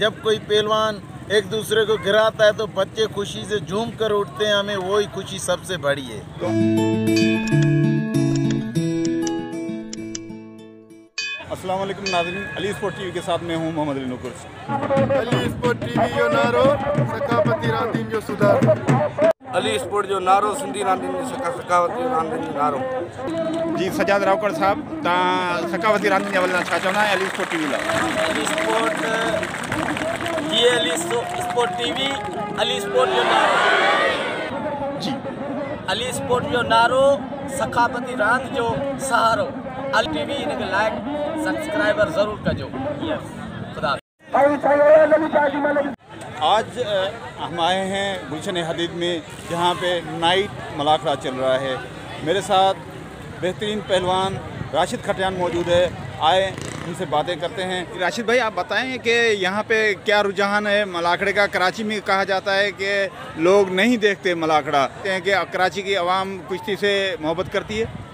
जब कोई पहलवान एक दूसरे को गिराता है तो बच्चे खुशी से झूम कर उठते हैं हमें वही खुशी सबसे बड़ी है। अस्सलाम वालेकुम नाजरीन अली स्पोर्ट टीवी के साथ मैं हूँ मोहम्मद अली नुकुर अली स्पोर्ट टीवी जो नारो सकाफती रांदियुनि जो सुधार। अली स्पोर्ट जो नारो सिंधी रांदियुनि जी सका सकावती रांदियुनि जो नारो। जी सजाद रावकर साहब तव्हां सकावती रांदियुनि जे हवाले सां छा चवंदा अली स्पोर्ट टीवी लाइ अली स्पोर्ट ये Ali sport TV Ali sport जो नारो जी। अली स्पोर्ट जो नारो सखावती रांदि जो सहारो। अली टीवी हिनखे लाइक सब्सक्राइबर ज़रूरु कजो। ख़ुदा आज हम आए हैं गुलशन हदीद में जहाँ पे नाइट मलाखड़ा चल रहा है। मेरे साथ बेहतरीन पहलवान राशिद खटियान मौजूद है। आए उनसे बातें करते हैं। राशिद भाई, आप बताएँ कि यहाँ पे क्या रुझान है? मलाखड़े का कराची में कहा जाता है कि लोग नहीं देखते मलाखड़ा। कहते हैं कि कराची की आवाम कुश्ती से मोहब्बत करती है।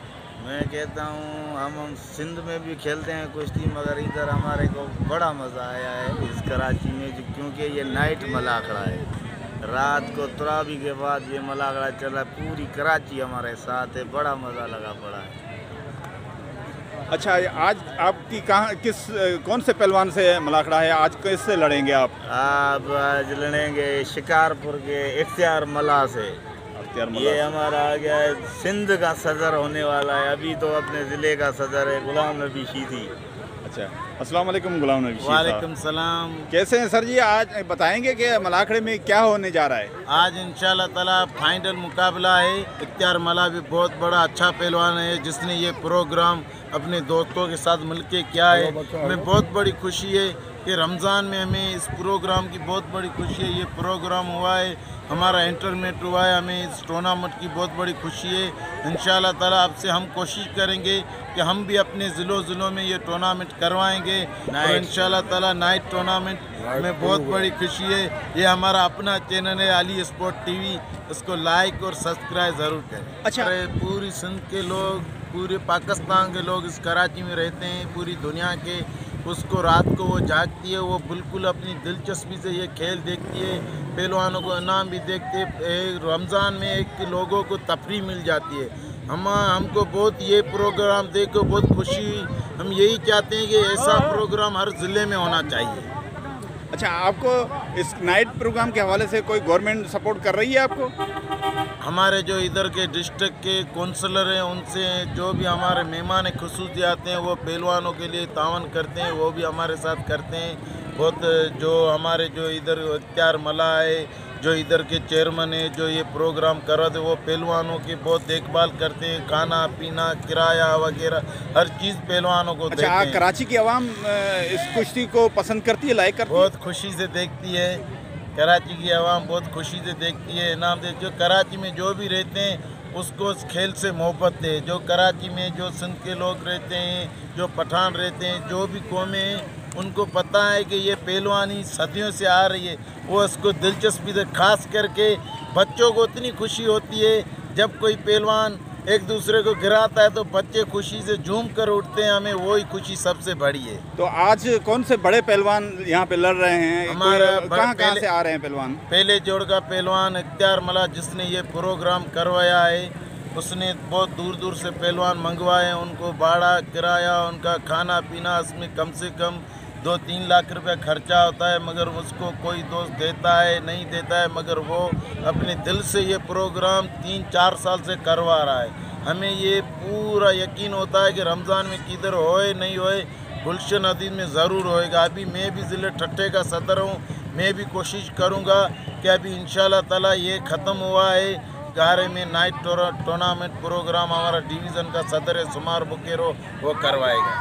मैं कहता हूँ, हम हम सिंध में भी खेलते हैं कुश्ती, मगर इधर हमारे को बड़ा मज़ा आया है इस कराची में क्योंकि ये नाइट मलाखड़ा है। रात को तुराबी के बाद ये मलाखड़ा चला, पूरी कराची हमारे साथ है, बड़ा मज़ा लगा पड़ा है। अच्छा आज आपकी कहाँ किस कौन से पहलवान से मलाखड़ा है? आज किससे लड़ेंगे आप? आप आज लड़ेंगे शिकारपुर के इख्तियार मला से। अख्तियार ये हमारा आ गया है सिंध का सदर होने वाला है। अभी तो अपने ज़िले का सदर है गुलाम नबी शीदी अच्छा। अस्सलाम वालेकुम गुलाम नबी वालेकुम सलाम। कैसे हैं सर जी? आज बताएँगे कि मलाखड़े में क्या होने जा रहा है? आज इन ताला फाइनल मुकाबला है। इख्तियार मला भी बहुत बड़ा अच्छा पहलवान है जिसने ये प्रोग्राम अपने दोस्तों के साथ मिलके किया है। हमें बहुत बड़ी खुशी है कि रमज़ान में हमें इस प्रोग्राम की बहुत बड़ी खुशी है। ये प्रोग्राम हुआ है हमारा इंटरनेट हुआ है हमें इस टूर्नामेंट की बहुत बड़ी खुशी है। इन ताला आपसे हम कोशिश करेंगे कि हम भी अपने ज़िलों ज़िलों में ये टूर्नामेंट करवाएँगे। और इन ताला नाइट टूर्नामेंट में बहुत बड़ी खुशी है। ये हमारा अपना चैनल है अली स्पोर्ट टीवी इसको लाइक और सब्सक्राइब ज़रूर करें। अच्छा। अरे पूरी सिंध के लोग पूरे पाकिस्तान के लोग इस कराची में रहते हैं पूरी दुनिया के। उसको रात को वो जागती है वो बिल्कुल अपनी दिलचस्पी से ये खेल देखती है पहलवानों को इनाम भी देखते हैं रमज़ान में एक लोगों को तफरी मिल जाती है। हम हमको बहुत ये प्रोग्राम देख बहुत खुशी हम यही चाहते हैं कि ऐसा प्रोग्राम हर ज़िले में होना चाहिए। अच्छा आपको इस नाइट प्रोग्राम के हवाले से कोई गवर्नमेंट सपोर्ट कर रही है आपको? हमारे जो इधर के डिस्ट्रिक्ट के कौंसलर हैं, उनसे जो भी हमारे मेहमान खसूस आते हैं, वो पहलवानों के लिए तावन करते हैं, वो भी हमारे साथ करते हैं। बहुत जो हमारे जो इधर अख्तियार मला है जो इधर के चेयरमैन है जो ये प्रोग्राम करवाते वो पहलवानों की बहुत देखभाल करते हैं खाना पीना किराया वगैरह हर चीज़ पहलवानों को अच्छा देते हैं। कराची की आवाम इस कुश्ती को पसंद करती है लाइक करती है? बहुत खुशी से देखती है। कराची की आवाम बहुत खुशी से देखती है। इनाम दे जो कराची में जो भी रहते हैं उसको उस खेल से मोहब्बत है। जो कराची में जो सिंध के लोग रहते हैं जो पठान रहते हैं जो भी कौमें उनको पता है कि ये पहलवानी सदियों से आ रही है। वो इसको दिलचस्पी से खास करके बच्चों को इतनी खुशी होती है जब कोई पहलवान एक दूसरे को गिराता है तो बच्चे खुशी से झूम कर उठते हैं। हमें वही खुशी सबसे बड़ी है। तो आज कौन से बड़े पहलवान यहाँ पे लड़ रहे हैं? हमारा कहाँ कहाँ से आ रहे हैं पहलवान? पहले जोड़ का पहलवान इख्तियार मला जिसने ये प्रोग्राम करवाया है उसने बहुत दूर दूर से पहलवान मंगवाए उनको भाड़ा किराया उनका खाना पीना इसमें कम से कम दो तीन लाख रुपए खर्चा होता है, मगर उसको कोई दोस्त देता है, नहीं देता है, मगर वो अपने दिल से ये प्रोग्राम तीन चार साल से करवा रहा है। हमें ये पूरा यकीन होता है कि रमज़ान में किधर होए, नहीं होए, गुलशन अदीन में ज़रूर होएगा। अभी मैं भी ज़िले ठट्टे का सदर हूँ, मैं भी कोशिश करूँगा कि अभी इन ताला ये ख़त्म हुआ है। गारे में नाइट टूर्नामेंट प्रोग्राम हमारा डिवीज़न का सदर है, सुमार बुकेरो, वो करवाएगा।